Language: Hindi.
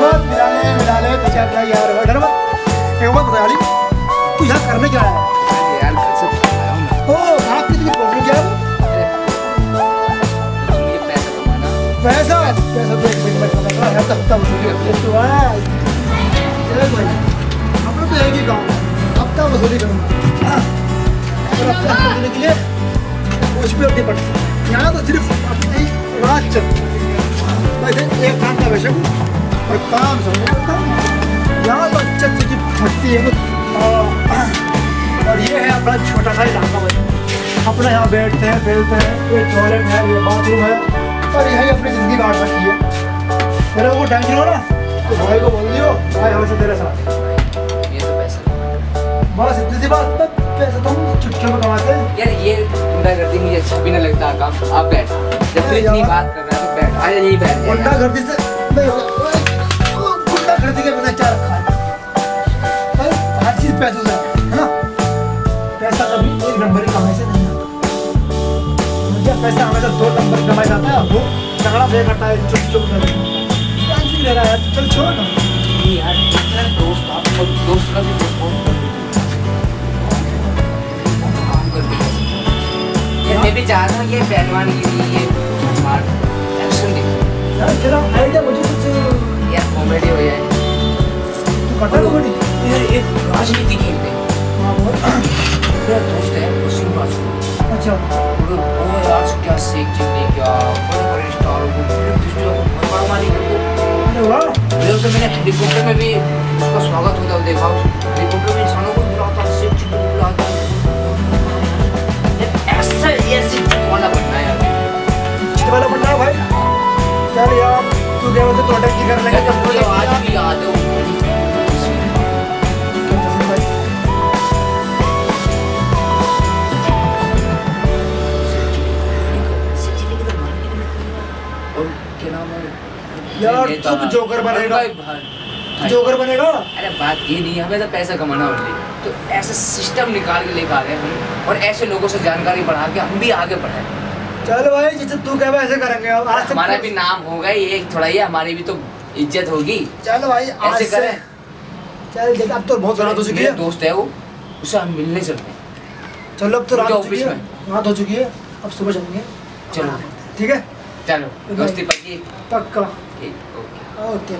क्या क्या यार? डर मत एक बात तू यहाँ करने क्या आया यार घर से हूँ ओ आपकी तुझे प्रॉब्लम क्या है? अरे पैसा पैसा? तो एक मिनट में कमा यार तब तब तू आया चल भाई हम लोग तो एक ही काम हफ़्ता वसूली करूँगा हाँ। और हफ़्ता वसूली के लिए कुछ भी अपनी पड़ती यहाँ तो सिर्फ़ अपनी रात चलती एक काम का वैसे काम समझ यहाँ तो अच्छी अच्छी चीज़ फटती है और- ये है अपना छोटा सा इलाका भाई अपना यहाँ बैठते हैं खेलते हैं ये टॉयलेट है ये बाथरूम है और यही अपनी ज़िंदगी काट रखी है मेरे को टेंशन हो ना तो भाई को बोल दियो भाई हमेशा तेरे साथ ये तो पैसा बस इतनी सी बात तक पैसे तो हम चुटकियों में कमाते हैं यार ये गुंडा गर्दी मुझे अच्छा भी नहीं लगता काम। आप बैठ। जब तू इतनी बात कर रहा है तो बैठ। आ यही बैठ। गुंडा यार। से। पैसा कभी एक नंबर की कमाई से नहीं आता। मुझे पैसा हमेशा दो नंबर कमाई आता है वो झगड़ा दे करता है चुप चुप कर। ले रहा है चल छोड़ ना। यार दोस्त आप और दोस्त का भी बहुत कर काम कर दे यार मैं भी चाह रहा हूँ ये पहलवान की भी ये स्मार्ट एक्शन दे यार तेरा आइडिया मुझे कुछ यार कॉमेडी हो जाए। तू करता है बड़ी यार एक राजनीति खेलते हैं हाँ बोल। है वसीम बाजू अच्छा। वो वो यार क्या सेक चिल्ली क्या बड़े बड़े स्टारों को फ़िल्म दृष्टियों को बड़ा मारी करते अरे वाह मेरे उसे मैंने हेलीकॉप्टर में भी उसका स्वागत होता हुआ देखा हेलीकॉप्टर में इंसानों को बुलाता है सेक चिल्ली बुलाता यार ऐसा ऐसे वाला बनना है यार वाला बनना है भाई चल यार तू क्या बोलते तोटे की कर लेगा और क्या नाम है? यार, नेता- तो जोकर बनेगा। जोकर बनेगा? अरे बात ये नहीं है हमें तो पैसा कमाना होती तो ऐसा सिस्टम निकाल के लेकर आ रहे हैं और ऐसे लोगों से जानकारी बढ़ा के हम भी आगे बढ़े। चल भाई जैसे तू कहे ऐसे करेंगे। आज से हमारा भी नाम होगा ये थोड़ा ये हमारी भी तो इज़्ज़त होगी। चल भाई ऐसे करें। चल देख अब तो बहुत रात हो चुकी है। दोस्त है वो उसे हम मिलने चलते हैं। चलो अब तो रात हो चुकी है। रात हो चुकी है। अब सुबह चलेंगे चलो। ठीक है? चलो दोस्ती पक्की पक्का ठीक ओके ओके